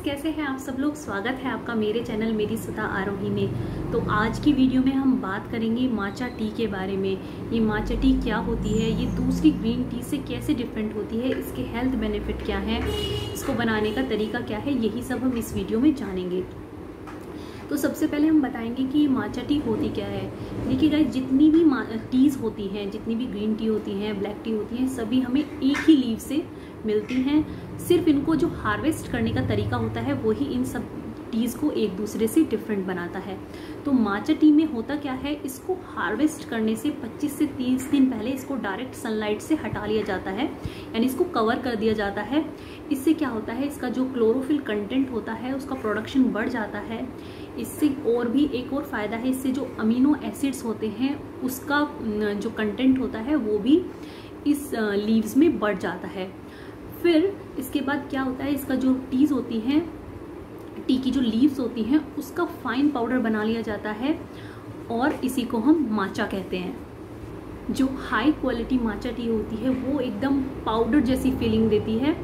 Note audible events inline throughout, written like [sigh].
Guys कैसे हैं आप सब लोग? स्वागत है आपका मेरे चैनल मेरी सुधा आरोही में। तो आज की वीडियो में हम बात करेंगे माचा टी के बारे में। ये माचा टी क्या होती है? ये दूसरी ग्रीन टी से कैसे डिफरेंट होती है? इसके हेल्थ बेनिफिट क्या है? इसको बनाने का तरीका क्या है? यही सब हम इस वीडियो में जानेंगे। तो सबसे पहले हम बताएँगे कि माचा टी होती क्या है। देखिए गाइस जितनी भी टीज़ होती हैं, जितनी भी ग्रीन टी होती हैं ब्लैक टी होती हैं, सभी हमें एक ही लीव से मिलती हैं। सिर्फ़ इनको जो हार्वेस्ट करने का तरीका होता है वही इन सब टीज़ को एक दूसरे से डिफरेंट बनाता है। तो माचा टी में होता क्या है? इसको हार्वेस्ट करने से 25 से 30 दिन पहले इसको डायरेक्ट सनलाइट से हटा लिया जाता है, यानी इसको कवर कर दिया जाता है। इससे क्या होता है? इसका जो क्लोरोफिल कंटेंट होता है, उसका प्रोडक्शन बढ़ जाता है। इससे और भी एक और फ़ायदा है, इससे जो अमीनो एसिड्स होते हैं, उसका जो कंटेंट होता है, वो भी इस लीव्स में बढ़ जाता है। फिर इसके बाद क्या होता है? इसका जो टीज होती हैं टी की जो लीव्स होती हैं, उसका फाइन पाउडर बना लिया जाता है और इसी को हम माचा कहते हैं। जो हाई क्वालिटी माचा टी होती है, वो एकदम पाउडर जैसी फीलिंग देती है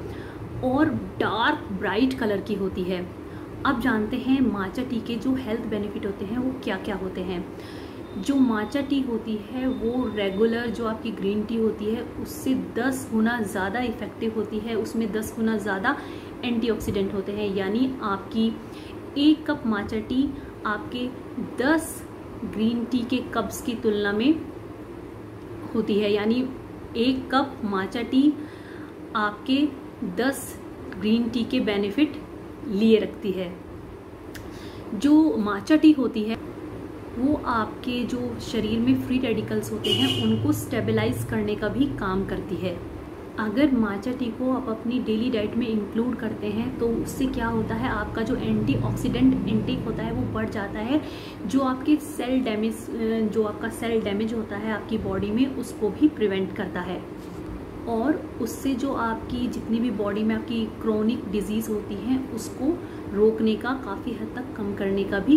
और डार्क ब्राइट कलर की होती है। अब जानते हैं माचा टी के जो हेल्थ बेनिफिट होते हैं, वो क्या क्या होते हैं? जो माचा टी होती है, वो रेगुलर जो आपकी ग्रीन टी होती है, उससे 10 गुना ज़्यादा इफ़ेक्टिव होती है, उसमें 10 गुना ज़्यादा एंटीऑक्सीडेंट होते हैं, यानी आपकी एक कप माचा टी आपके 10 ग्रीन टी के कप्स की तुलना में होती है, यानी एक कप माचा टी आपके 10 ग्रीन टी के बेनिफिट लिए रखती है। जो माचा टी होती है, वो आपके जो शरीर में फ्री रेडिकल्स होते हैं, उनको स्टेबलाइज करने का भी काम करती है। अगर माचा टी को आप अपनी डेली डाइट में इंक्लूड करते हैं तो उससे क्या होता है? आपका जो एंटीऑक्सीडेंट इनटेक होता है, वो बढ़ जाता है, जो आपके सेल डैमेज जो आपका सेल डैमेज होता है आपकी बॉडी में, उसको भी प्रिवेंट करता है। और उससे जो आपकी जितनी भी बॉडी में आपकी क्रोनिक डिज़ीज़ होती हैं, उसको रोकने का, काफ़ी हद तक कम करने का भी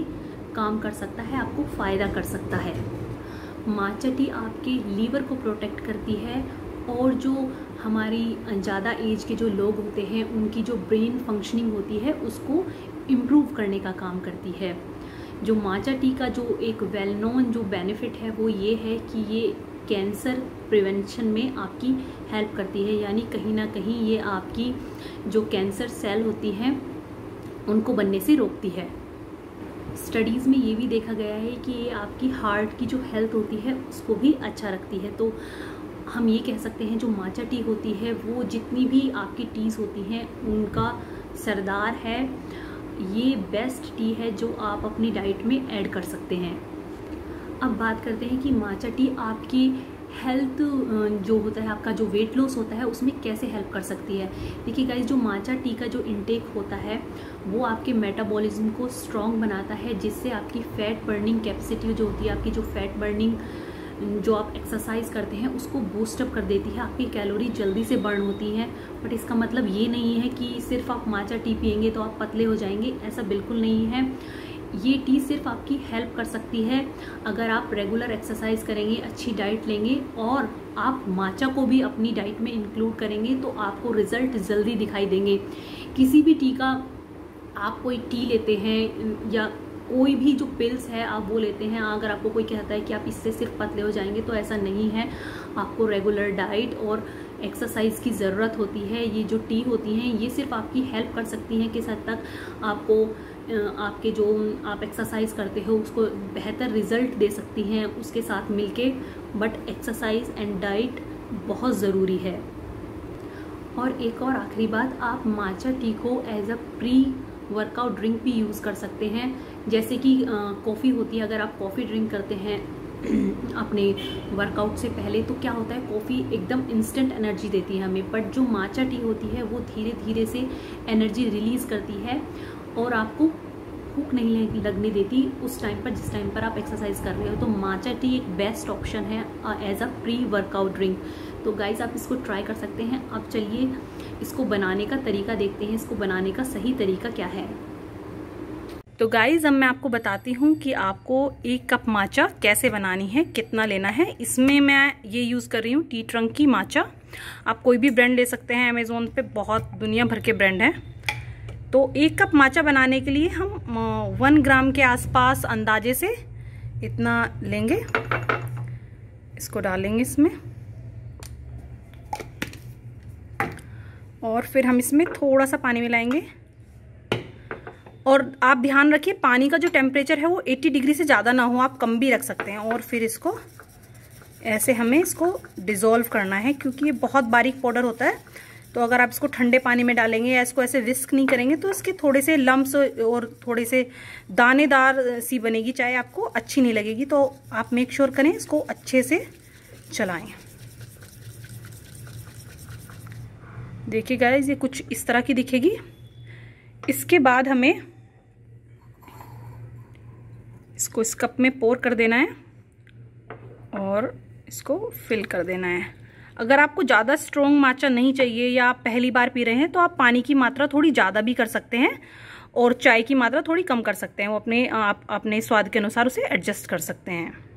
काम कर सकता है, आपको फ़ायदा कर सकता है। माचा टी आपके लीवर को प्रोटेक्ट करती है, और जो हमारी ज़्यादा एज के जो लोग होते हैं, उनकी जो ब्रेन फंक्शनिंग होती है, उसको इम्प्रूव करने का काम करती है। जो माचा टी का जो एक वेल नोन जो बेनिफिट है, वो ये है कि ये कैंसर प्रिवेंशन में आपकी हेल्प करती है। यानी कहीं ना कहीं ये आपकी जो कैंसर सेल होती हैं, उनको बनने से रोकती है। स्टडीज़ में ये भी देखा गया है कि ये आपकी हार्ट की जो हेल्थ होती है, उसको भी अच्छा रखती है। तो हम ये कह सकते हैं, जो माचा टी होती है, वो जितनी भी आपकी टीज़ होती हैं, उनका सरदार है। ये बेस्ट टी है जो आप अपनी डाइट में ऐड कर सकते हैं। अब बात करते हैं कि माचा टी आपकी हेल्थ जो होता है, आपका जो वेट लॉस होता है, उसमें कैसे हेल्प कर सकती है? देखिए गाइज़ जो माचा टी का जो इनटेक होता है, वो आपके मेटाबॉलिज्म को स्ट्रॉन्ग बनाता है, जिससे आपकी फैट बर्निंग कैपेसिटी जो होती है, आपकी जो फैट बर्निंग जो आप एक्सरसाइज करते हैं, उसको बूस्टअप कर देती है, आपकी कैलोरी जल्दी से बर्न होती है। बट इसका मतलब ये नहीं है कि सिर्फ़ आप माचा टी पियेंगे तो आप पतले हो जाएँगे, ऐसा बिल्कुल नहीं है। ये टी सिर्फ़ आपकी हेल्प कर सकती है। अगर आप रेगुलर एक्सरसाइज करेंगे, अच्छी डाइट लेंगे और आप माचा को भी अपनी डाइट में इंक्लूड करेंगे तो आपको रिज़ल्ट जल्दी दिखाई देंगे। किसी भी टी का आप कोई टी लेते हैं या कोई भी जो पिल्स है, आप वो लेते हैं। अगर आपको कोई कहता है कि आप इससे सिर्फ़ पतले हो जाएँगे तो ऐसा नहीं है। आपको रेगुलर डाइट और एक्सरसाइज की ज़रूरत होती है। ये जो टी होती हैं, ये सिर्फ़ आपकी हेल्प कर सकती हैं किस हद तक आपको आपके जो आप एक्सरसाइज करते हो, उसको बेहतर रिज़ल्ट दे सकती हैं उसके साथ मिलके। बट एक्सरसाइज एंड डाइट बहुत ज़रूरी है। और एक और आखिरी बात, आप माचा टी को as a pre workout drink भी यूज़ कर सकते हैं। जैसे कि कॉफ़ी होती है, अगर आप कॉफ़ी ड्रिंक करते हैं, [clears throat] अपने वर्कआउट से पहले तो क्या होता है कॉफ़ी एकदम इंस्टेंट एनर्जी देती है हमें। बट जो माचा टी होती है, वो धीरे धीरे से एनर्जी रिलीज़ करती है और आपको भूख नहीं लगने देती उस टाइम पर, जिस टाइम पर आप एक्सरसाइज कर रहे हो। तो माचा टी एक बेस्ट ऑप्शन है as a pre workout drink तो गाइज़ आप इसको ट्राई कर सकते हैं। अब चलिए इसको बनाने का तरीका देखते हैं। इसको बनाने का सही तरीका क्या है? तो गाइज़ अब मैं आपको बताती हूँ कि आपको एक कप माचा कैसे बनानी है, कितना लेना है। इसमें मैं ये यूज़ कर रही हूँ टी ट्रंक की माचा आप कोई भी ब्रांड ले सकते हैं। अमेज़ोन पे बहुत दुनिया भर के ब्रांड हैं। तो एक कप माचा बनाने के लिए हम वन ग्राम के आसपास अंदाजे से इतना लेंगे। इसको डालेंगे इसमें। और फिर हम इसमें थोड़ा सा पानी मिलाएँगे। और आप ध्यान रखिए, पानी का जो टेम्परेचर है वो 80 डिग्री से ज़्यादा ना हो, आप कम भी रख सकते हैं। और फिर इसको ऐसे हमें इसको डिज़ोल्व करना है, क्योंकि ये बहुत बारीक पाउडर होता है। तो अगर आप इसको ठंडे पानी में डालेंगे या इसको ऐसे विस्क नहीं करेंगे तो इसके थोड़े से लम्ब्स और थोड़े से दानेदार सी बनेगी, चाहे आपको अच्छी नहीं लगेगी। तो आप मेक श्योर करें, इसको अच्छे से चलाएँ। देखिए गाइज़ ये कुछ इस तरह की दिखेगी। इसके बाद हमें इसको इस कप में पोर कर देना है और इसको फिल कर देना है। अगर आपको ज़्यादा स्ट्रॉन्ग माचा नहीं चाहिए या आप पहली बार पी रहे हैं तो आप पानी की मात्रा थोड़ी ज़्यादा भी कर सकते हैं और चाय की मात्रा थोड़ी कम कर सकते हैं। वो अपने, आप, अपने स्वाद के अनुसार उसे एडजस्ट कर सकते हैं।